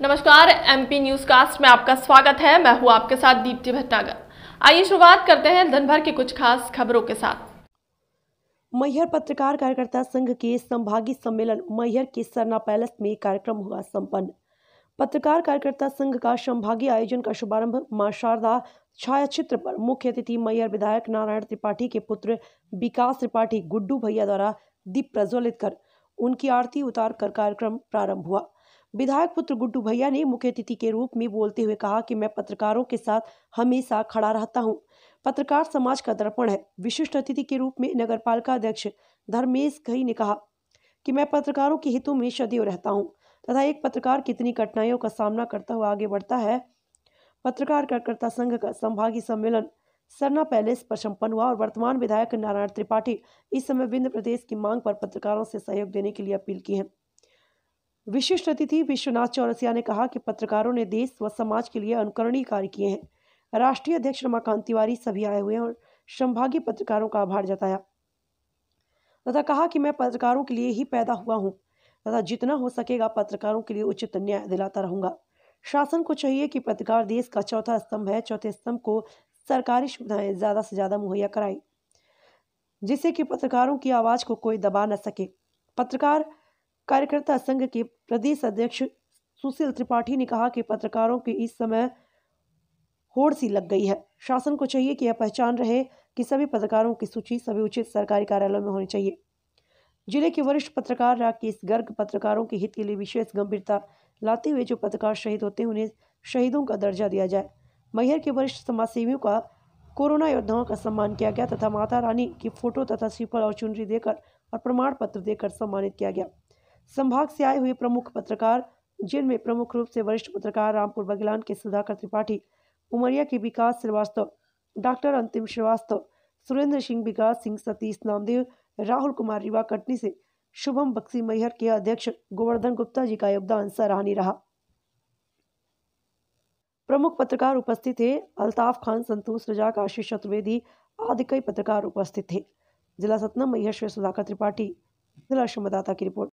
नमस्कार MP news cast में आपका स्वागत है। मैं हूँ आपके साथ दीप्ति भटनागर। आइए शुरुआत करते हैं दिन भर की कुछ खास खबरों के साथ। मैहर पत्रकार कार्यकर्ता संघ के संभागीय सम्मेलन, मैहर के सरना पैलेस में कार्यक्रम हुआ संपन्न। पत्रकार कार्यकर्ता संघ का संभागीय आयोजन का शुभारंभ माँ शारदा छाया चित्र पर। मुख्य अतिथि मैहर विधायक नारायण त्रिपाठी के पुत्र विकास त्रिपाठी गुड्डू भैया द्वारा दीप प्रज्वलित कर उनकी आरती उतार कर कार्यक्रम प्रारंभ हुआ। विधायक पुत्र गुड्डू भैया ने मुख्य अतिथि के रूप में बोलते हुए कहा कि मैं पत्रकारों के साथ हमेशा खड़ा रहता हूँ। पत्रकार समाज का दर्पण है। विशिष्ट अतिथि के रूप में नगर पालिका अध्यक्ष धर्मेश घई ने कहा कि मैं पत्रकारों के हितों में सदैव रहता हूँ तथा एक पत्रकार कितनी कठिनाइयों का सामना करता हुआ आगे बढ़ता है। पत्रकार कार्यकर्ता संघ का संभागीय सम्मेलन सरना पैलेस पर संपन्न हुआ और वर्तमान विधायक नारायण त्रिपाठी इस समय विंध्य प्रदेश की मांग पर पत्रकारों से सहयोग देने के लिए अपील की है। विशिष्ट अतिथि विश्वनाथ चौरसिया ने कहा कि पत्रकारों ने देश व समाज के लिए अनुकरणीय कार्य किए हैं। राष्ट्रीय अध्यक्ष रमाकांत तिवारी सभी आए हुए और संभागीय पत्रकारों का आभार जताया। तथा कहा कि मैं पत्रकारों के लिए ही पैदा हुआ हूँ, तथा जितना हो सकेगा पत्रकारों के लिए उचित न्याय दिलाता रहूँगा। शासन को चाहिए कि पत्रकार देश का चौथा स्तंभ है, चौथे स्तंभ को सरकारी सुविधाएँ ज़्यादा से ज़्यादा मुहैया कराई जिससे कि पत्रकारों की आवाज़ को कोई दबा न सके। पत्रकार कार्यकर्ता संघ के प्रदेश अध्यक्ष सुशील त्रिपाठी ने कहा कि पत्रकारों की इस समय होड़ सी लग गई है। शासन को चाहिए कि यह पहचान रहे कि सभी पत्रकारों की सूची सभी उचित सरकारी कार्यालयों में होनी चाहिए। ज़िले के वरिष्ठ पत्रकार राकेश गर्ग पत्रकारों के हित के लिए विशेष गंभीरता लाते हुए जो पत्रकार शहीद होते हैं, उन्हें शहीदों का दर्जा दिया जाए। मैहर के वरिष्ठ समाजसेवियों का कोरोना योद्धाओं का सम्मान किया गया तथा माता रानी की फ़ोटो तथा श्रीफल और चुनरी देकर और प्रमाण पत्र देकर सम्मानित किया गया। संभाग से आए हुए प्रमुख पत्रकार, जिनमें प्रमुख रूप से वरिष्ठ पत्रकार रामपुर बगलान के सुधाकर त्रिपाठी, उमरिया के विकास श्रीवास्तव, डॉक्टर अंतिम श्रीवास्तव, सुरेंद्र सिंह विकास सिंह, सतीश नामदेव, राहुल कुमार रिवा कटनी से शुभम बक्सी मैहर के अध्यक्ष गोवर्धन गुप्ता जी का योगदान सराहनीय रहा। प्रमुख पत्रकार उपस्थित थे अल्ताफ खान, संतोष रजाक आशीष चतुर्वेदी आदि कई पत्रकार उपस्थित थे। जिला सतना मैहर श्री सुधाकर त्रिपाठी, जिला संवाददाता की रिपोर्ट।